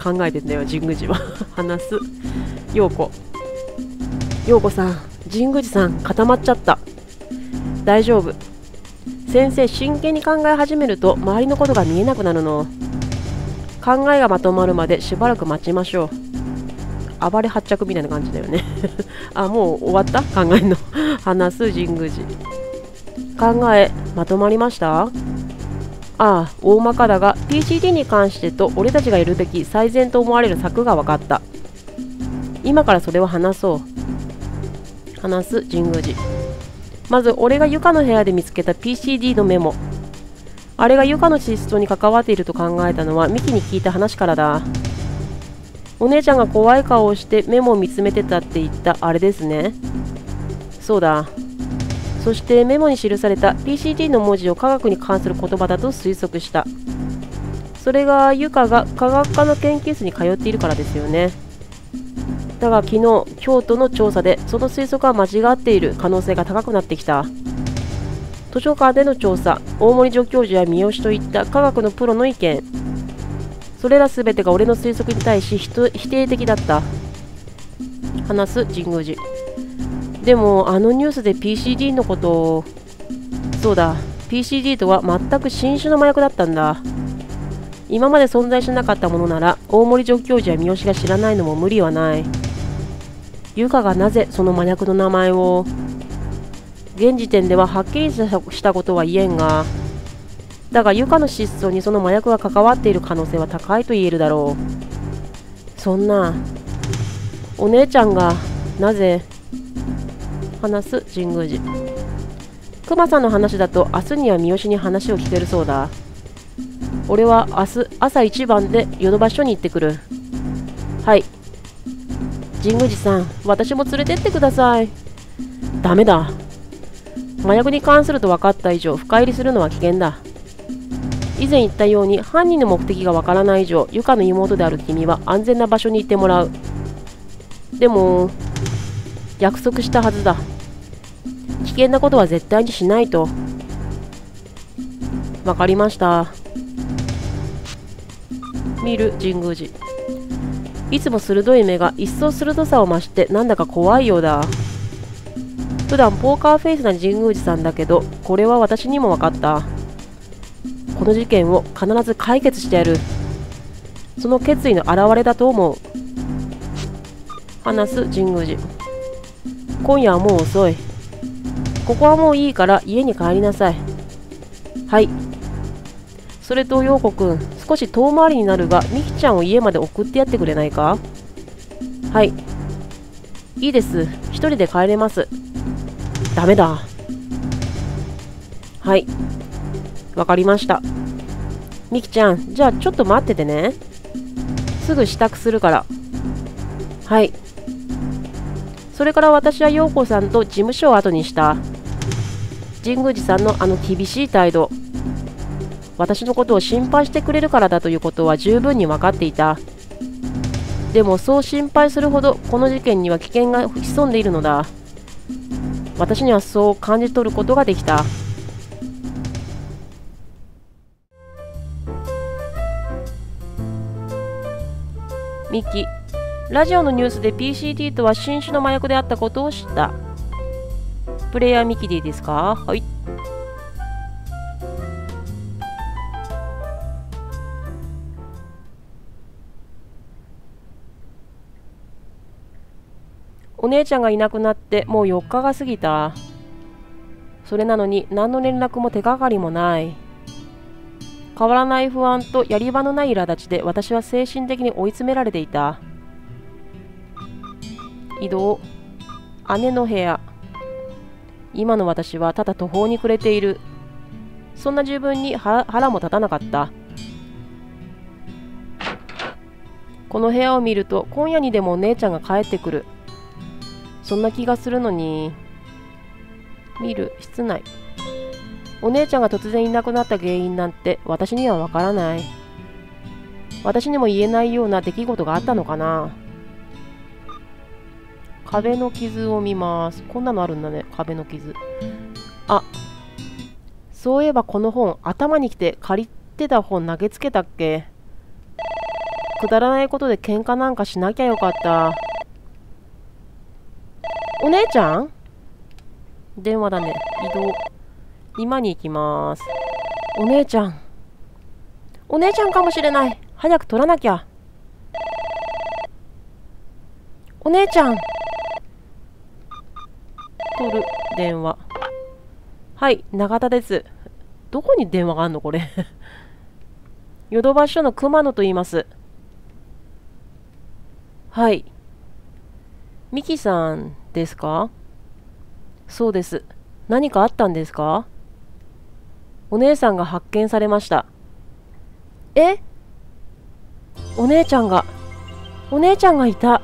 考えてんだよ神宮寺は。話す陽子。陽子さん神宮寺さん固まっちゃった。大丈夫。先生真剣に考え始めると周りのことが見えなくなるの。考えがまとまるまでしばらく待ちましょう。暴れ発着みたいな感じだよね。あもう終わった？考えの話す神宮寺。考えまとまりました？ああ大まかだが PCD に関してと俺たちがいるべき最善と思われる策が分かった。今からそれを話そう。話す神宮寺。まず俺が床の部屋で見つけた PCD のメモ。あれが床の失踪に関わっていると考えたのはミキに聞いた話からだ。お姉ちゃんが怖い顔をしてメモを見つめてたって言った。あれですね。そうだ。そしてメモに記された PCD の文字を科学に関する言葉だと推測した。それがユカが科学科の研究室に通っているからですよね。だが昨日京都の調査でその推測は間違っている可能性が高くなってきた。図書館での調査大森助教授や三好といった科学のプロの意見。それら全てが俺の推測に対し否定的だった。話す神宮寺。でもあのニュースで PCD のことを。そうだ。PCD とは全く新種の麻薬だったんだ。今まで存在しなかったものなら大森助教授や三好が知らないのも無理はない。ユカがなぜその麻薬の名前を？現時点でははっきりしたことは言えんがだがユカの失踪にその麻薬が関わっている可能性は高いと言えるだろう。そんなお姉ちゃんがなぜ話す神宮寺。クマさんの話だと明日には三好に話を聞けるそうだ。俺は明日朝一番でヨドバ署に行ってくる。はい。神宮寺さん私も連れてってください。ダメだ。麻薬に関すると分かった以上深入りするのは危険だ。以前言ったように犯人の目的がわからない以上ユカの妹である君は安全な場所に行ってもらう。でも約束したはずだ。危険なことは絶対にしないと。わかりました。見る神宮寺。いつも鋭い目が一層鋭さを増してなんだか怖いようだ。普段ポーカーフェイスな神宮寺さんだけどこれは私にも分かった。この事件を必ず解決してやる。その決意の表れだと思う。話す神宮寺。今夜はもう遅い。ここはもういいから家に帰りなさい。はい。それと陽子くん少し遠回りになるがみきちゃんを家まで送ってやってくれないか？はい。いいです。一人で帰れます。ダメだ。はい。わかりました。みきちゃんじゃあちょっと待っててね。すぐ支度するから。はい。それから私は陽子さんと事務所を後にした。神宮寺さんのあの厳しい態度。私のことを心配してくれるからだということは十分に分かっていた。でもそう心配するほどこの事件には危険が潜んでいるのだ。私にはそう感じ取ることができた。ミッキーラジオのニュースで PCT とは新種の麻薬であったことを知った。プレイヤーミキディですか？はい。お姉ちゃんがいなくなってもう4日が過ぎた。それなのに何の連絡も手がかりもない。変わらない不安とやり場のない苛立ちで私は精神的に追い詰められていた。移動。姉の部屋。今の私はただ途方に暮れている。そんな十分に腹も立たなかった。この部屋を見ると今夜にでもお姉ちゃんが帰ってくる。そんな気がするのに。見る室内。お姉ちゃんが突然いなくなった原因なんて私にはわからない。私にも言えないような出来事があったのかな。壁の傷を見ます。こんなのあるんだね。壁の傷。あそういえばこの本頭にきて借りてた本投げつけたっけ？くだらないことで喧嘩なんかしなきゃよかった。お姉ちゃん？電話だね。移動。今に行きます。お姉ちゃん。お姉ちゃんかもしれない。早く取らなきゃ。お姉ちゃん。取る。電話。はい永田です。どこに電話があるのこれ？ヨドバシ署の熊野と言います。はい。ミキさん。ですか？そうです。何かあったんですか？お姉さんが発見されました。え？お姉ちゃんが。お姉ちゃんがいた。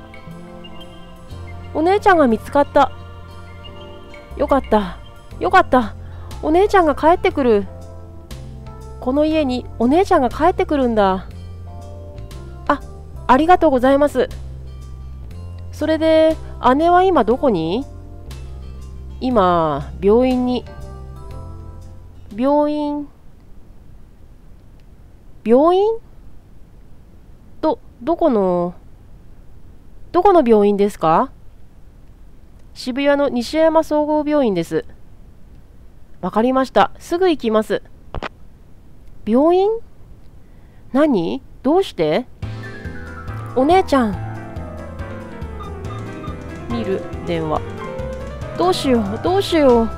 お姉ちゃんが見つかった。よかった。よかった。お姉ちゃんが帰ってくる。この家にお姉ちゃんが帰ってくるんだ。あありがとうございます。それで姉は今どこに？今病院に。病院？病院？どどこの？どこの病院ですか？渋谷の西山総合病院です。わかりました。すぐ行きます。病院？何？どうして？お姉ちゃん。見る電話。どうしよう、どうしよう。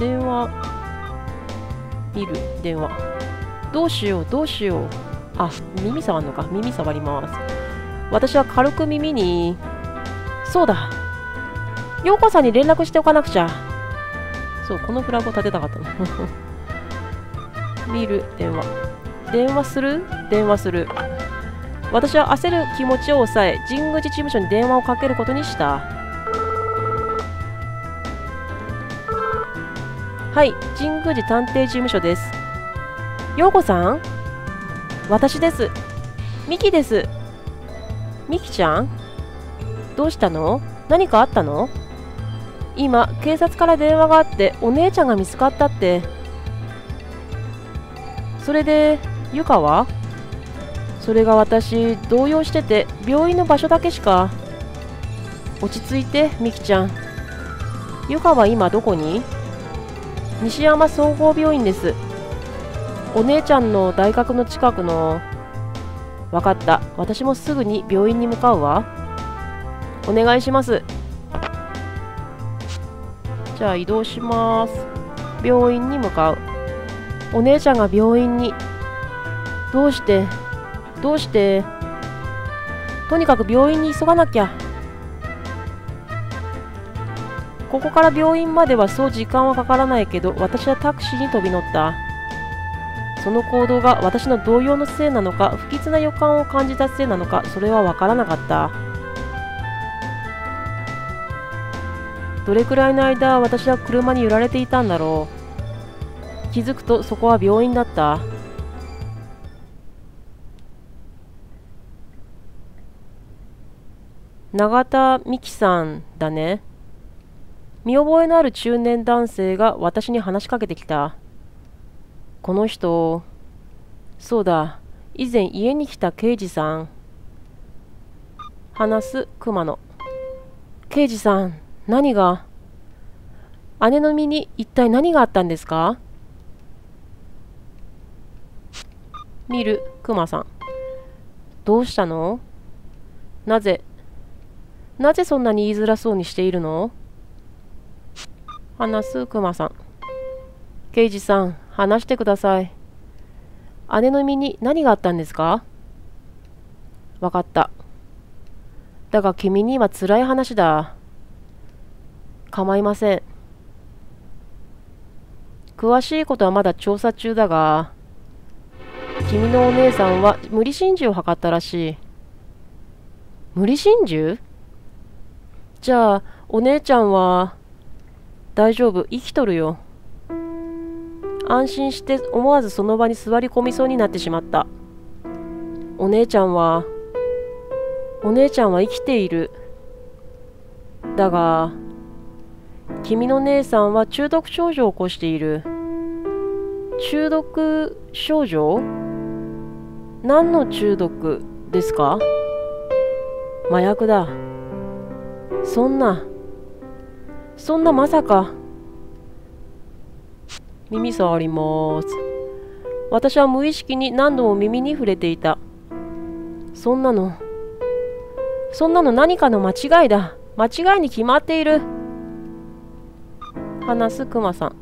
電話。見る電話。どうしよう、どうしよう。あ、耳触るのか。耳触ります。私は軽く耳に、そうだ。陽子さんに連絡しておかなくちゃ。そう、このフラグを立てたかったの。見る、電話。電話する？電話する。私は焦る気持ちを抑え神宮寺事務所に電話をかけることにした。はい神宮寺探偵事務所です。陽子さん？私です。ミキです。ミキちゃん？どうしたの？何かあったの？今警察から電話があってお姉ちゃんが見つかったって。それでゆかは？それが私動揺してて病院の場所だけしか落ち着いてみきちゃん。ゆかは今どこに？西山総合病院です。お姉ちゃんの大学の近くの。分かった。私もすぐに病院に向かうわ。お願いします。じゃあ移動します。病院に向かう。お姉ちゃんが病院に。どうしてどうして？とにかく病院に急がなきゃ。ここから病院まではそう時間はかからないけど私はタクシーに飛び乗った。その行動が私の動揺のせいなのか不吉な予感を感じたせいなのかそれは分からなかった。どれくらいの間私は車に揺られていたんだろう。気づくとそこは病院だった。永田美希さんだね。見覚えのある中年男性が私に話しかけてきた。この人そうだ以前家に来た刑事さん。話す熊野。刑事さん何が？姉の身に一体何があったんですか？見るクマさん。どうしたの？なぜなぜそんなに言いづらそうにしているの？話すクマさん。刑事さん話してください。姉の身に何があったんですか？わかった。だが君には辛い話だ。構いません。詳しいことはまだ調査中だが君のお姉さんは無理心中を図ったらしい。無理心中？じゃあお姉ちゃんは大丈夫？生きとるよ。安心して思わずその場に座り込みそうになってしまった。お姉ちゃんはお姉ちゃんは生きている。だが君の姉さんは中毒症状を起こしている。中毒症状？何の中毒ですか？麻薬だ。そんな。そんなまさか。耳触ります。私は無意識に何度も耳に触れていた。そんなの。そんなの何かの間違いだ。間違いに決まっている。話すクマさん。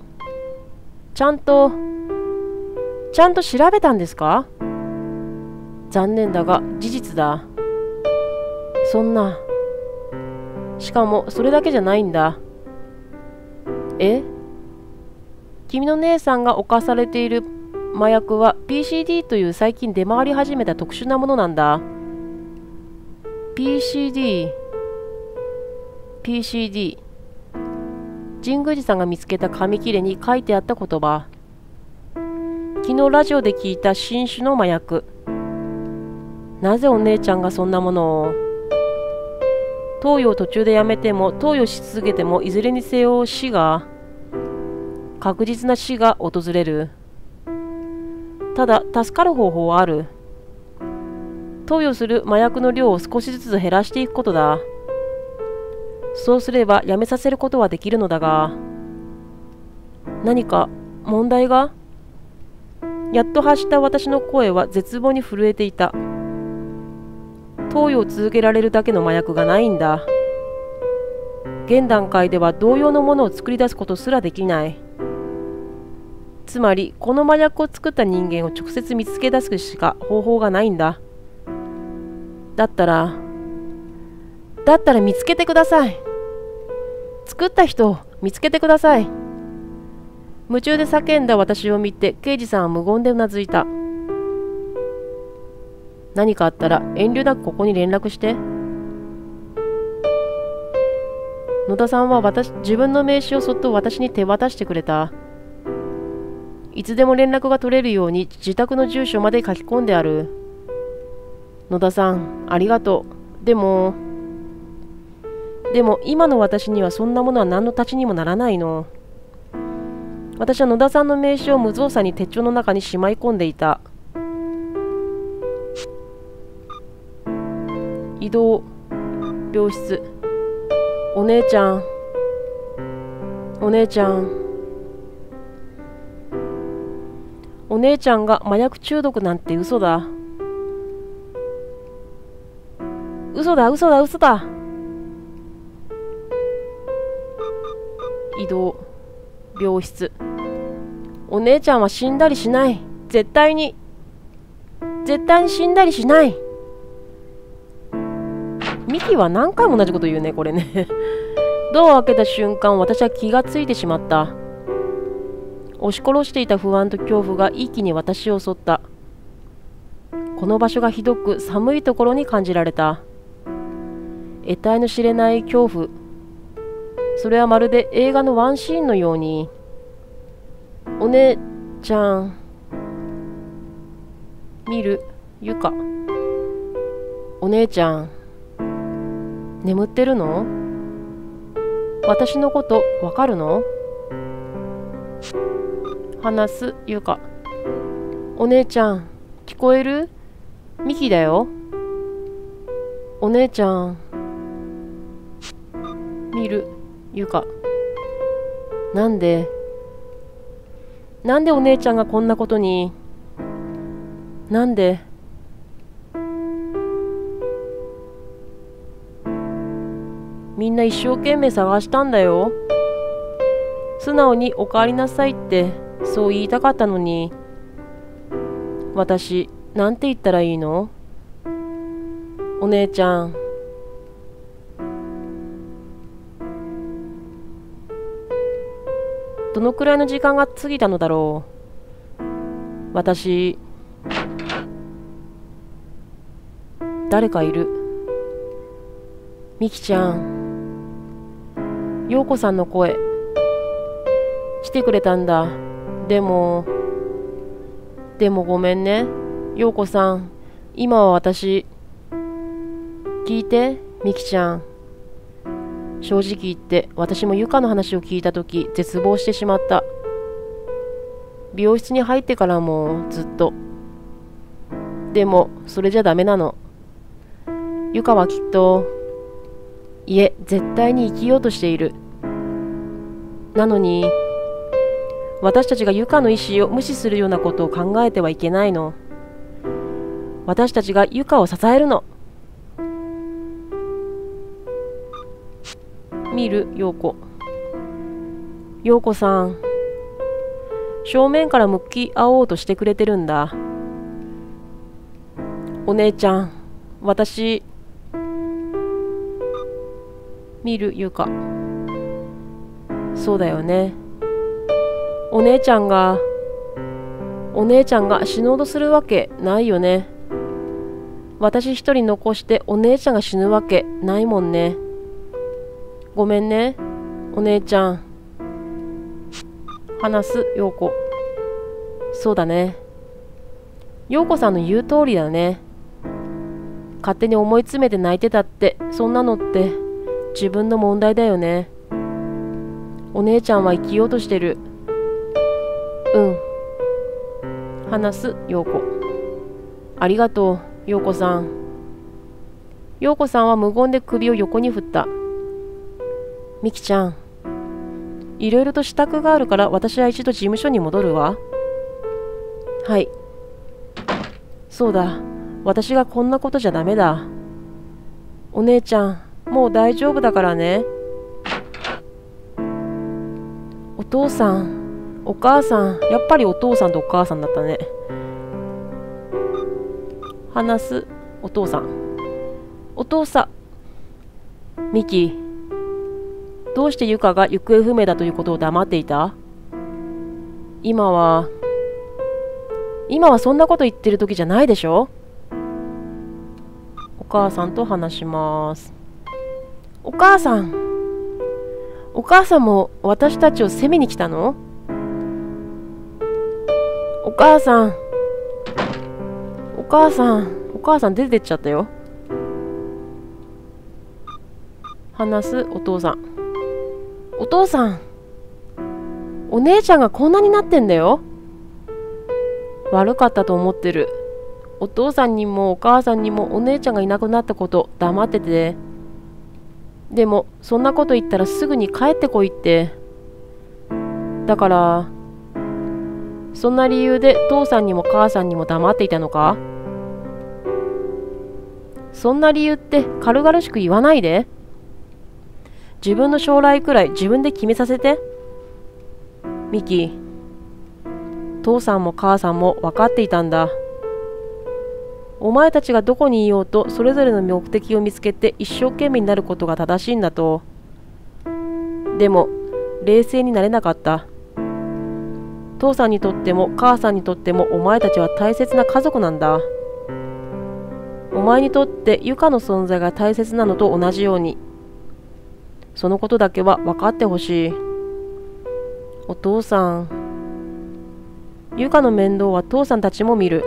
ちゃんと。ちゃんと調べたんですか？残念だが事実だ。そんな。しかもそれだけじゃないんだ。え？君の姉さんが侵されている麻薬は PCD という最近出回り始めた特殊なものなんだ。PCD PCD 神宮寺さんが見つけた紙切れに書いてあった言葉。昨日ラジオで聞いた新種の麻薬。なぜお姉ちゃんがそんなものを？投与を途中でやめても投与し続けてもいずれにせよ死が確実な死が訪れる。ただ助かる方法はある。投与する麻薬の量を少しずつ減らしていくことだ。そうすればやめさせることはできるのだが何か問題が？やっと発した私の声は絶望に震えていた。投与を続けられるだけの麻薬がないんだ。現段階では同様のものを作り出すことすらできない。つまりこの麻薬を作った人間を直接見つけ出すしか方法がないんだ。だったらだったら見つけてください。作った人を見つけてください。夢中で叫んだ私を見て刑事さんは無言でうなずいた。何かあったら遠慮なくここに連絡して。野田さんは私自分の名刺をそっと私に手渡してくれた。いつでも連絡が取れるように自宅の住所まで書き込んである。野田さんありがとう。でもでも今の私にはそんなものは何の立ちにもならないの。私は野田さんの名刺を無造作に手帳の中にしまい込んでいた。移動病室。お姉ちゃん。お姉ちゃん。お姉ちゃんが麻薬中毒なんて嘘だ。嘘だ嘘だ嘘だ。移動病室。お姉ちゃんは死んだりしない。絶対に。絶対に死んだりしない。ミキは何回も同じこと言うねこれね。ドアを開けた瞬間私は気がついてしまった。押し殺していた不安と恐怖が一気に私を襲った。この場所がひどく寒いところに感じられた。得体の知れない恐怖。それはまるで映画のワンシーンのように。お姉ちゃん見る？ゆか。お姉ちゃん。眠ってるの？私のことわかるの？話すゆか。お姉ちゃん聞こえる？ミキだよ。お姉ちゃん見る？ゆか。なんで？なんでお姉ちゃんがこんなことに？なんで？みんな一生懸命探したんだよ。素直におかえりなさいってそう言いたかったのに。私なんて言ったらいいの？お姉ちゃん。どのくらいの時間が過ぎたのだろう？私誰かいる？みきちゃん。陽子さんの声来てくれたんだ。でもでもごめんね。陽子さん今は私聞いてみきちゃん。正直言って私もゆかの話を聞いた時絶望してしまった。美容室に入ってからもずっと。でもそれじゃダメなの。ゆかはきっといえ絶対に生きようとしている。なのに私たちがゆかの意思を無視するようなことを考えてはいけないの。私たちがゆかを支えるの。見る陽子。陽子さん正面から向き合おうとしてくれてるんだ。お姉ちゃん私見るゆか。そうだよね。お姉ちゃんがお姉ちゃんが死のうとするわけないよね。私一人残してお姉ちゃんが死ぬわけないもんね。ごめんねお姉ちゃん。話す陽子。そうだね。陽子さんの言う通りだね。勝手に思い詰めて泣いてたってそんなのって。自分の問題だよね。お姉ちゃんは生きようとしてる。うん。話す陽子。ありがとう陽子さん。陽子さんは無言で首を横に振った。みきちゃん。いろいろと支度があるから私は一度事務所に戻るわ。はい。そうだ。私がこんなことじゃダメだ。お姉ちゃん。もう大丈夫だからね。お父さんお母さんやっぱりお父さんとお母さんだったね。話すお父さん。お父さんミキどうしてユカが行方不明だということを黙っていた？今は今はそんなこと言ってる時じゃないでしょ？お母さんと話します。お母さん。お母さんも私たちを責めに来たの？お母さん。お母さん。お母さん出てっちゃったよ。話すお父さん。お父さん。お姉ちゃんがこんなになってんだよ。悪かったと思ってる。お父さんにもお母さんにもお姉ちゃんがいなくなったこと黙ってて。でもそんなこと言ったらすぐに帰ってこいって。だからそんな理由で父さんにも母さんにも黙っていたのか？そんな理由って軽々しく言わないで。自分の将来くらい自分で決めさせて。ミキ父さんも母さんも分かっていたんだ。お前たちがどこにいようとそれぞれの目的を見つけて一生懸命になることが正しいんだと。でも冷静になれなかった。父さんにとっても母さんにとってもお前たちは大切な家族なんだ。お前にとってユカの存在が大切なのと同じように。そのことだけは分かってほしい。お父さん。ユカの面倒は父さんたちも見る。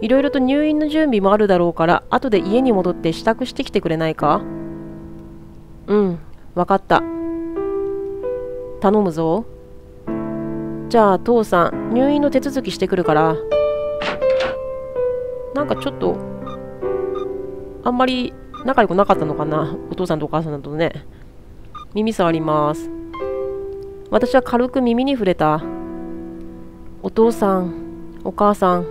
いろいろと入院の準備もあるだろうから後で家に戻って支度してきてくれないか？うん分かった。頼むぞ。じゃあ父さん入院の手続きしてくるから。なんかちょっとあんまり仲良くなかったのかな？お父さんとお母さんだとね。耳触ります。私は軽く耳に触れた。お父さんお母さん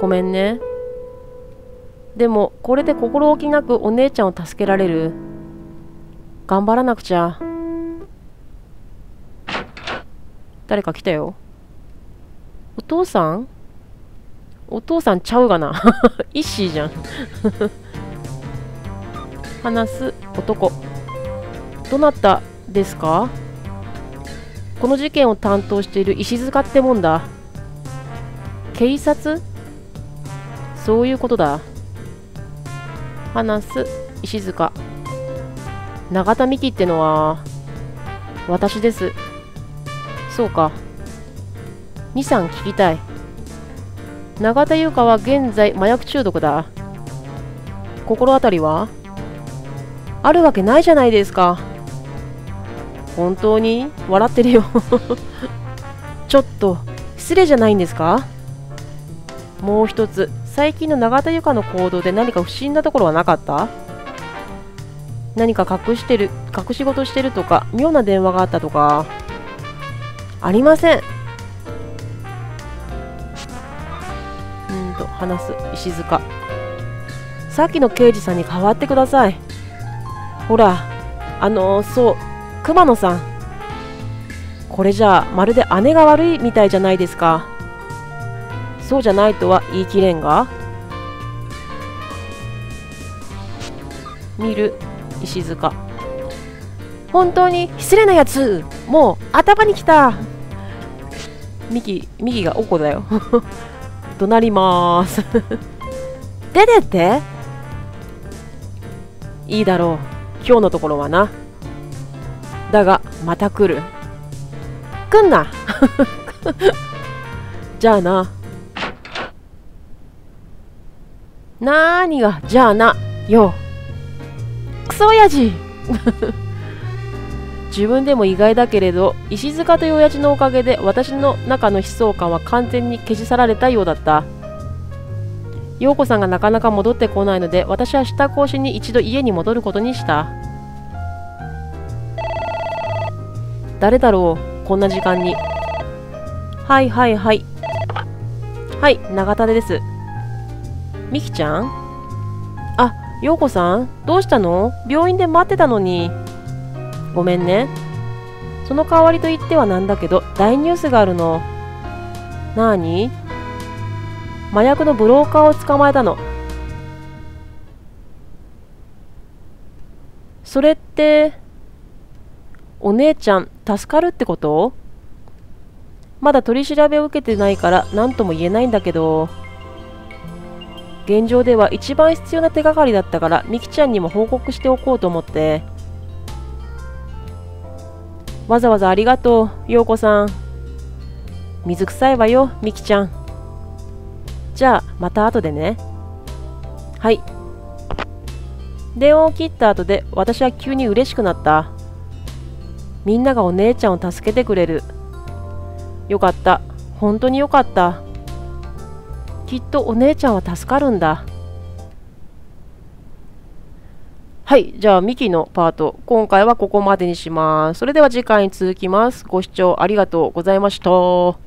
ごめんね。でもこれで心置きなくお姉ちゃんを助けられる。頑張らなくちゃ。誰か来たよ。お父さん？お父さんちゃうがな。イッシーじゃん。話す男。どなたですか？この事件を担当している石塚ってもんだ。警察？そういうことだ。話す石塚。永田美希ってのは私です。そうか。23聞きたい。永田優香は現在麻薬中毒だ。心当たりは？あるわけないじゃないですか。本当に？笑ってるよ。ちょっと失礼じゃないんですか？もう一つ。最近の永田由香の行動で何か不審なところはなかった？何か隠してる隠し事してるとか妙な電話があったとか？ありません。うんと話す石塚。さっきの刑事さんに代わってください。ほらあのー、そう熊野さん。これじゃあまるで姉が悪いみたいじゃないですか。そうじゃないとは言い切れんが？見る石塚。本当に失礼なやつ。もう頭にきた。ミキミキがおこだよ。怒鳴りまーす。出てって。いいだろう。今日のところはな。だがまた来る。来んな。じゃあな。なーにが、じゃあな、よ。クソ親父 自分でも意外だけれど、石塚という親父のおかげで私の中の悲壮感は完全に消し去られたようだった。陽子さんがなかなか戻ってこないので、私は支度をしに一度家に戻ることにした。誰だろうこんな時間に。はいはいはい。はい、永田です。みきちゃん？あ、ようこさん？どうしたの？病院で待ってたのに。ごめんね。その代わりと言ってはなんだけど、大ニュースがあるの。なーに麻薬のブローカーを捕まえたの。それって、お姉ちゃん助かるってこと？まだ取り調べを受けてないから何とも言えないんだけど。現状では一番必要な手がかりだったからみきちゃんにも報告しておこうと思って。わざわざありがとう陽子さん。水臭いわよみきちゃん。じゃあまた後でね。はい。電話を切った後で私は急に嬉しくなった。みんながお姉ちゃんを助けてくれる。よかった。本当によかった。きっとお姉ちゃんは助かるんだ。はいじゃあミキのパート今回はここまでにします。それでは次回に続きます。ご視聴ありがとうございました。